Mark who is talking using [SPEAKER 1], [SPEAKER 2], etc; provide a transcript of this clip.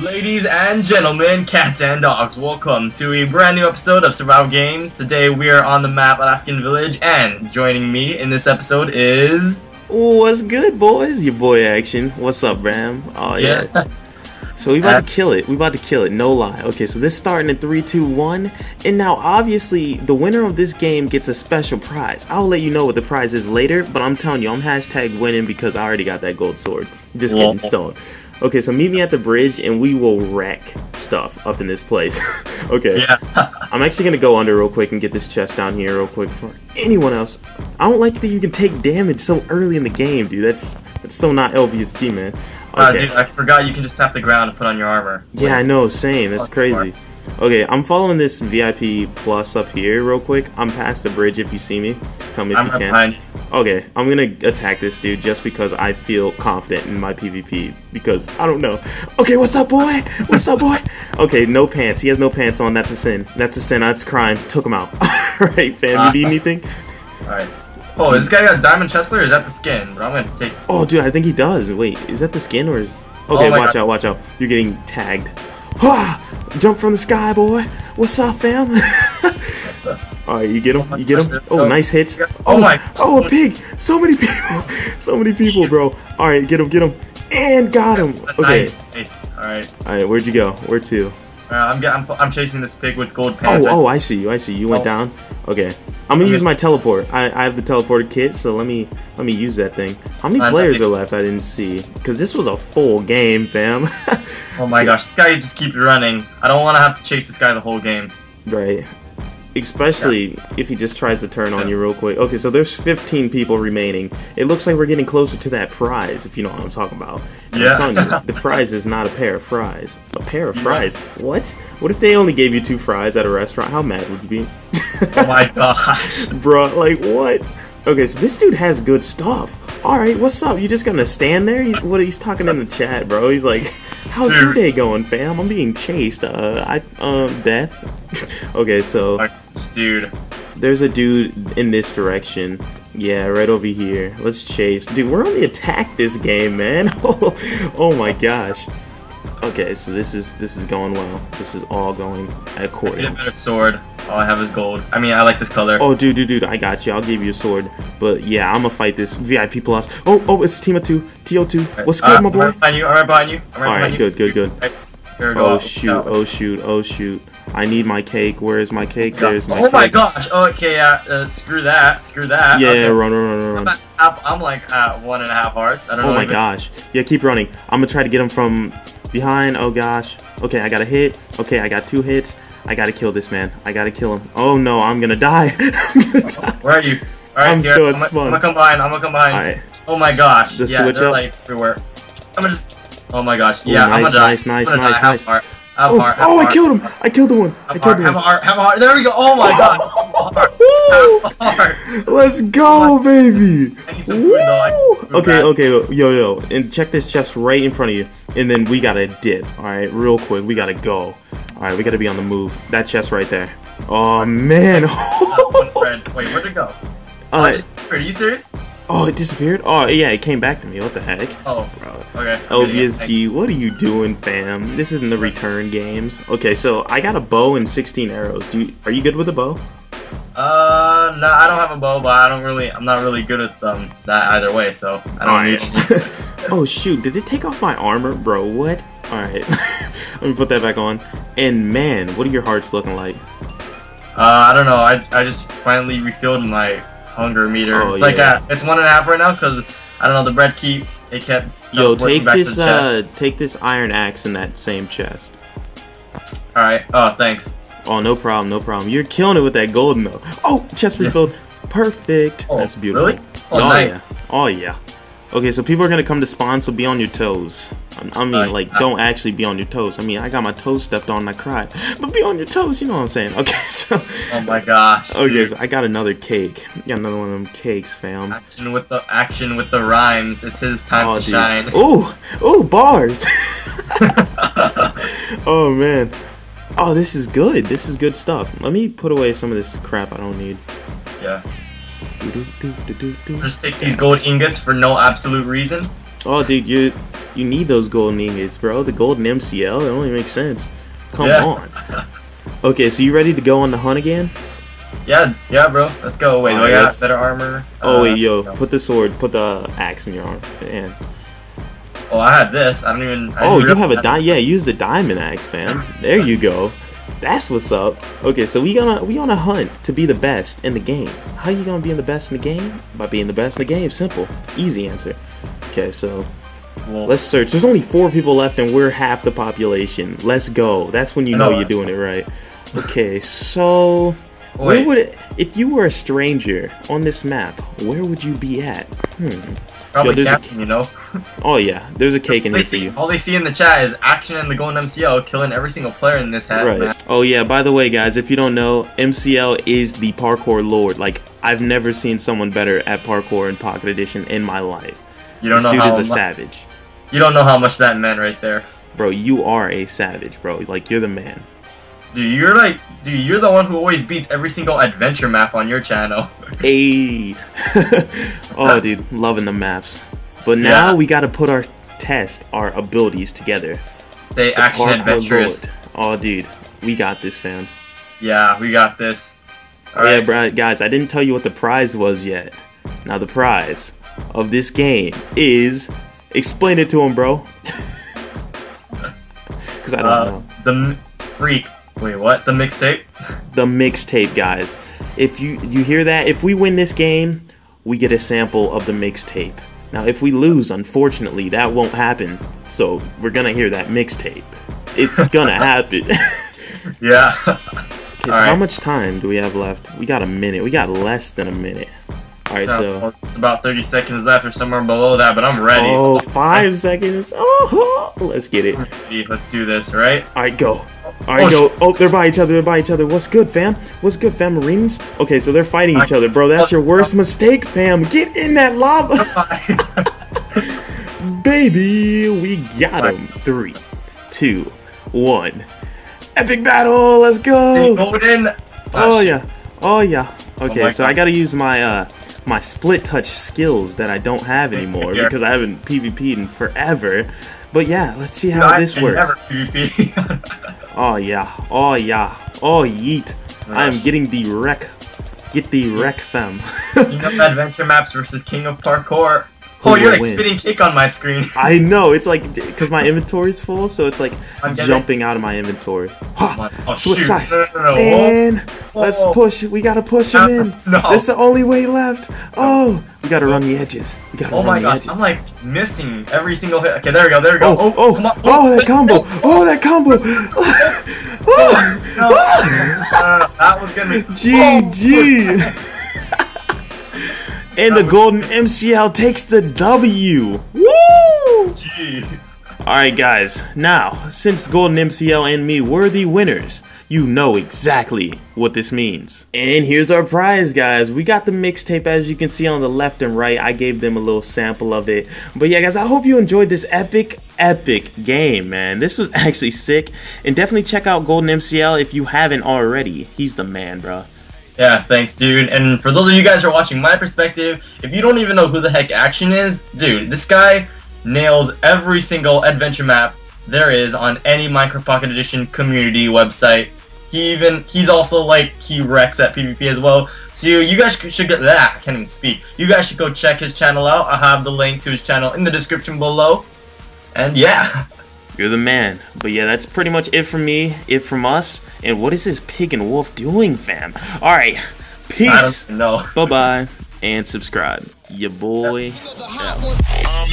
[SPEAKER 1] Ladies and gentlemen, cats and dogs, welcome to a brand new episode of Survival Games. Today we are on the map Alaskan Village, and joining me in this episode is...
[SPEAKER 2] What's good, boys? Your boy Action. What's up, Ram? Oh, yeah.
[SPEAKER 1] Yeah.
[SPEAKER 2] So we about to kill it. We about to kill it. No lie. Okay, so this starting in three, two, one, and now obviously the winner of this game gets a special prize. I'll let you know what the prize is later, but I'm telling you, I'm hashtag winning because I already got that gold sword. Just
[SPEAKER 1] Lol.
[SPEAKER 2] getting stoned. Okay, so meet me at the bridge and we will wreck stuff up in this place. okay.
[SPEAKER 1] Yeah.
[SPEAKER 2] I'm actually gonna go under real quick and get this chest down here real quick for anyone else. I don't like that you can take damage so early in the game, dude. That's that's so not LBSG, man.
[SPEAKER 1] Uh, dude, I forgot you can just tap the ground and put on your armor.
[SPEAKER 2] Yeah, I know, same. That's
[SPEAKER 1] Fuck,
[SPEAKER 2] crazy. Okay, I'm following this VIP plus up here real quick. I'm past the bridge if you see me. Tell me if
[SPEAKER 1] I'm
[SPEAKER 2] you can.
[SPEAKER 1] behind.
[SPEAKER 2] Okay, I'm gonna attack this dude just because I feel confident in my PvP. Because I don't know. Okay, what's up, boy? What's up, boy? Okay, no pants. He has no pants on. That's a sin. That's a sin. That's a crime. Took him out. Alright, fam. You need anything?
[SPEAKER 1] Alright. Oh, this guy got diamond chest plate or is that the skin? But I'm gonna take...
[SPEAKER 2] Oh, dude, I think he does. Wait, is that the skin or is? Okay,
[SPEAKER 1] Oh
[SPEAKER 2] watch
[SPEAKER 1] God.
[SPEAKER 2] out, watch out. You're getting tagged. Ah! Jump from the sky, boy. What's up, fam? All right, you get him. You get him. Oh, nice hits.
[SPEAKER 1] Oh my-
[SPEAKER 2] Oh, a pig. So many people. So many people, bro. All right, get him, get him, and got him. Okay.
[SPEAKER 1] Nice, nice. Alright.
[SPEAKER 2] All right, where'd you go? Where to?
[SPEAKER 1] Uh, I'm, I'm, I'm chasing this pig with gold pants.
[SPEAKER 2] Oh, oh, I see you. I see you. Went
[SPEAKER 1] Oh.
[SPEAKER 2] down. Okay. I'm gonna use my teleport. I, I have the teleported kit, so let me let me use that thing. How many players are left? I didn't see. Cause this was a full game, fam.
[SPEAKER 1] Oh my gosh, this guy just keeps running. I don't want to have to chase this guy the whole game.
[SPEAKER 2] Right. Especially if he just tries to turn on you real quick. Okay, so there's 15 people remaining. It looks like we're getting closer to that prize, if you know what I'm talking about. And
[SPEAKER 1] Yeah.
[SPEAKER 2] I'm telling you, the prize is not a pair of fries. A pair of
[SPEAKER 1] Yeah.
[SPEAKER 2] fries? What? What if they only gave you two fries at a restaurant? How mad would you be?
[SPEAKER 1] Oh my gosh.
[SPEAKER 2] Bruh, like what? Okay, so this dude has good stuff. Alright, what's up? You just gonna stand there? He's, what he's talking in the chat, bro. He's like, how's your day going, fam? I'm being chased. Uh, I, um, death. okay, so
[SPEAKER 1] Dude.
[SPEAKER 2] there's a dude in this direction. Yeah, right over here. Let's chase. Dude, we're on the attack this game, man. oh my gosh. Okay, so this is this is going well. This is all going according.
[SPEAKER 1] I need a better sword. All I have is gold. I mean, I like this color.
[SPEAKER 2] Oh, dude, dude, dude, I got you. I'll give you a sword. But yeah, I'm gonna fight this VIP plus. Oh, oh, it's a team of two. TO2. What's good,
[SPEAKER 1] Uh,
[SPEAKER 2] my
[SPEAKER 1] I'm
[SPEAKER 2] boy?
[SPEAKER 1] right behind you. I'm right behind you. I'm right
[SPEAKER 2] All right,
[SPEAKER 1] behind
[SPEAKER 2] good,
[SPEAKER 1] you.
[SPEAKER 2] good, good.
[SPEAKER 1] Right. Here we go.
[SPEAKER 2] Oh shoot! Oh shoot! Oh shoot! I need my cake. Where's my cake? There's my.
[SPEAKER 1] oh my gosh. Okay, uh, uh, screw that. Screw that.
[SPEAKER 2] Yeah,
[SPEAKER 1] okay.
[SPEAKER 2] run, run, run, run,
[SPEAKER 1] I'm, half, I'm like at one and a half hearts. I don't
[SPEAKER 2] Oh
[SPEAKER 1] know.
[SPEAKER 2] my
[SPEAKER 1] even-
[SPEAKER 2] gosh. Yeah, keep running. I'm gonna try to get him from behind. Oh gosh. Okay, I got a hit. Okay, I got two hits. I gotta kill this man. I gotta kill him. Oh no, I'm gonna die. I'm gonna die.
[SPEAKER 1] Where are you? All right,
[SPEAKER 2] I'm
[SPEAKER 1] here.
[SPEAKER 2] so
[SPEAKER 1] I'm. I'm gonna come behind. I'm gonna come behind.
[SPEAKER 2] Alright.
[SPEAKER 1] Oh my gosh.
[SPEAKER 2] The
[SPEAKER 1] yeah,
[SPEAKER 2] switch
[SPEAKER 1] they're
[SPEAKER 2] up?
[SPEAKER 1] like everywhere. I'm gonna just. Oh my gosh.
[SPEAKER 2] Ooh,
[SPEAKER 1] Yeah, I'm gonna die.
[SPEAKER 2] nice, nice,
[SPEAKER 1] I'm gonna
[SPEAKER 2] nice,
[SPEAKER 1] die.
[SPEAKER 2] Nice.
[SPEAKER 1] Heart. Have
[SPEAKER 2] Oh,
[SPEAKER 1] heart. Have
[SPEAKER 2] oh I killed him. I killed the one. I killed
[SPEAKER 1] heart.
[SPEAKER 2] the
[SPEAKER 1] Have a heart. Have a heart. There we go. Oh my god. Have a heart. Have heart.
[SPEAKER 2] Let's go, baby.
[SPEAKER 1] I need some food, though. I need food
[SPEAKER 2] Woo! Okay, okay, yo, yo, and check this chest right in front of you, and then we gotta dip. All right, real quick, we gotta go. All right, we gotta be on the move. That chest right there. Oh man.
[SPEAKER 1] Wait, where'd it go? Oh,
[SPEAKER 2] Uh,
[SPEAKER 1] it just- Are you serious?
[SPEAKER 2] oh, it disappeared. Oh yeah, it came back to me. What the heck?
[SPEAKER 1] Oh,
[SPEAKER 2] Bro.
[SPEAKER 1] Okay. I'm getting it.
[SPEAKER 2] LBSG, what are you doing, fam? This isn't the return games. Okay, so I got a bow and 16 arrows. Do you, are you good with a bow?
[SPEAKER 1] Uh, no, I don't have a bow, but I don't really, I'm not really good at um that either way, so I don't need any.
[SPEAKER 2] oh shoot, did it take off my armor, bro? What? All right, let me put that back on. And man, what are your hearts looking like?
[SPEAKER 1] Uh, I don't know. I, I just finally refilled my hunger meter.
[SPEAKER 2] Oh,
[SPEAKER 1] it's like
[SPEAKER 2] yeah.
[SPEAKER 1] uh, it's one and a half right now because I don't know the bread keep it kept
[SPEAKER 2] Yo, take this uh, take this iron axe in that same chest.
[SPEAKER 1] All right. Oh, thanks.
[SPEAKER 2] Oh, no problem, no problem. You're killing it with that golden though. Oh, chest refilled. Perfect.
[SPEAKER 1] Oh,
[SPEAKER 2] That's beautiful.
[SPEAKER 1] really? Oh,
[SPEAKER 2] oh
[SPEAKER 1] nice.
[SPEAKER 2] yeah. Oh yeah. Okay, so people are gonna come to spawn, so be on your toes. I- mean, like, don't actually be on your toes. I mean, I got my toes stepped on and I cried, but be on your toes. You know what I'm saying? Okay, so
[SPEAKER 1] Oh my gosh.
[SPEAKER 2] okay,
[SPEAKER 1] dude.
[SPEAKER 2] so I got another cake. Got another one of them cakes, fam.
[SPEAKER 1] Action with the action with the rhymes. It's his time
[SPEAKER 2] Oh,
[SPEAKER 1] to
[SPEAKER 2] dude.
[SPEAKER 1] shine.
[SPEAKER 2] Ooh, ooh, bars. oh man. Oh, this is good. This is good stuff. Let me put away some of this crap I don't need.
[SPEAKER 1] yeah. Just take these gold ingots for no absolute reason.
[SPEAKER 2] Oh, dude, you you need those golden ingots, bro. The golden MCL, it only makes sense. Come
[SPEAKER 1] Yeah.
[SPEAKER 2] on. Okay, so you ready to go on the hunt again?
[SPEAKER 1] Yeah, yeah, bro. Let's go. Wait, do I got better armor?
[SPEAKER 2] Oh
[SPEAKER 1] Uh,
[SPEAKER 2] wait, yo,
[SPEAKER 1] no.
[SPEAKER 2] put the sword, put the axe in your arm. Man.
[SPEAKER 1] Oh, I had this. I don't even. I
[SPEAKER 2] Oh, you have a
[SPEAKER 1] realize-
[SPEAKER 2] di yeah, use the diamond axe, fam. There you go. That's what's up. Okay, so we gonna we on a hunt to be the best in the game. How you gonna be in the best in the game? By being the best in the game. Simple. Easy answer. Okay, so
[SPEAKER 1] Well,
[SPEAKER 2] let's search. There's only four people left and we're half the population. Let's go. That's when you know
[SPEAKER 1] know.
[SPEAKER 2] you're doing it right. Okay, so where would it, if you were a stranger on this map, where would you be at? Hmm.
[SPEAKER 1] Probably
[SPEAKER 2] there's a-
[SPEAKER 1] you know.
[SPEAKER 2] Oh yeah, there's a cake in here for you.
[SPEAKER 1] all they see in the chat is action and the golden MCL killing every single player in this hat.
[SPEAKER 2] Right.
[SPEAKER 1] man.
[SPEAKER 2] Oh yeah. By the way, guys, if you don't know, MCL is the parkour lord. Like I've never seen someone better at parkour in Pocket Edition in my life.
[SPEAKER 1] You don't
[SPEAKER 2] this
[SPEAKER 1] know
[SPEAKER 2] dude
[SPEAKER 1] how
[SPEAKER 2] is a savage,
[SPEAKER 1] you don't know how much that meant right there,
[SPEAKER 2] bro. You are a savage, bro. Like you're the man.
[SPEAKER 1] Dude. You're like, dude, you're the one who always beats every single adventure map on your channel.
[SPEAKER 2] Hey. oh, dude, loving the maps. But now
[SPEAKER 1] Yeah.
[SPEAKER 2] we got to put our test our abilities together.
[SPEAKER 1] Stay
[SPEAKER 2] The
[SPEAKER 1] action adventurous.
[SPEAKER 2] lord. Oh, dude, we got this, fam.
[SPEAKER 1] Yeah, we got this. All
[SPEAKER 2] yeah,
[SPEAKER 1] right.
[SPEAKER 2] bro, guys, I didn't tell you what the prize was yet. Now, the prize of this game is. Explain it to him, bro. Because I don't
[SPEAKER 1] Uh,
[SPEAKER 2] know.
[SPEAKER 1] the freak. Wait, what? The mixtape?
[SPEAKER 2] The mixtape, guys. If you you hear that, if we win this game, we get a sample of the mixtape. Now, if we lose, unfortunately, that won't happen. So we're gonna hear that mixtape. It's gonna happen.
[SPEAKER 1] Yeah.
[SPEAKER 2] Okay, so
[SPEAKER 1] Alright.
[SPEAKER 2] how much time do we have left? We got a minute. We got less than a minute. All right, so.
[SPEAKER 1] Uh, it's about 30 seconds left or somewhere below that, but I'm ready.
[SPEAKER 2] Oh, five seconds. Oh, let's get it.
[SPEAKER 1] Let's do this, right?
[SPEAKER 2] right, go. All right,
[SPEAKER 1] Oh,
[SPEAKER 2] go. Oh, they're by each other. They're by each other. What's good, fam? What's good, fam? Marines? Okay, so they're fighting each other, bro. That's your worst mistake, fam. Get in that lava, baby. We got him. Three, two, one. Epic battle. Let's go.
[SPEAKER 1] Golden.
[SPEAKER 2] Oh yeah. Oh yeah. Okay,
[SPEAKER 1] my
[SPEAKER 2] so
[SPEAKER 1] God.
[SPEAKER 2] I gotta use my uh my split touch skills that I don't have anymore
[SPEAKER 1] Yeah.
[SPEAKER 2] because I haven't PvP'd in forever. But yeah, let's see how
[SPEAKER 1] I
[SPEAKER 2] this works. Oh yeah. Oh yeah. Oh yeet. I am getting the wreck. Get the wreck fam.
[SPEAKER 1] King of Adventure Maps versus King of Parkour.
[SPEAKER 2] Who
[SPEAKER 1] Oh, you're like
[SPEAKER 2] win?
[SPEAKER 1] spitting kick on my screen.
[SPEAKER 2] I know it's like because my inventory's full, so it's like jumping out of my inventory. Ha!
[SPEAKER 1] Oh,
[SPEAKER 2] Switch
[SPEAKER 1] shoot.
[SPEAKER 2] sides.
[SPEAKER 1] No, no, no, no.
[SPEAKER 2] And let's push. We gotta push him in.
[SPEAKER 1] No.
[SPEAKER 2] That's the only way left. Oh, we gotta run the edges. We gotta
[SPEAKER 1] Oh
[SPEAKER 2] run
[SPEAKER 1] my
[SPEAKER 2] the
[SPEAKER 1] gosh,
[SPEAKER 2] edges.
[SPEAKER 1] I'm like missing every single hit. Okay, there we go, there we go.
[SPEAKER 2] Oh, oh, oh
[SPEAKER 1] come on.
[SPEAKER 2] oh, that oh, combo. Oh, that combo. Oh,
[SPEAKER 1] No, no, uh, that was gonna be.
[SPEAKER 2] GG. And the golden MCL takes the W. Woo!
[SPEAKER 1] Gee.
[SPEAKER 2] Alright, guys. Now, since Golden MCL and me were the winners, you know exactly what this means. And here's our prize, guys. We got the mixtape, as you can see on the left and right. I gave them a little sample of it. But yeah, guys, I hope you enjoyed this epic, epic game, man. This was actually sick. And definitely check out Golden MCL if you haven't already. He's the man, bro.
[SPEAKER 1] Yeah, thanks, dude. And for those of you guys who are watching my perspective, if you don't even know who the heck Action is, dude, this guy nails every single adventure map there is on any Minecraft Pocket Edition community website. He even he's also like he wrecks at PvP as well. So you, you guys should get that. I can't even speak. You guys should go check his channel out. I have the link to his channel in the description below. And yeah,
[SPEAKER 2] You're the man. But yeah, that's pretty much it from me, it from us. And what is this pig and wolf doing, fam? Alright, peace.
[SPEAKER 1] don't.
[SPEAKER 2] Bye bye. And subscribe. Your boy.
[SPEAKER 3] I'm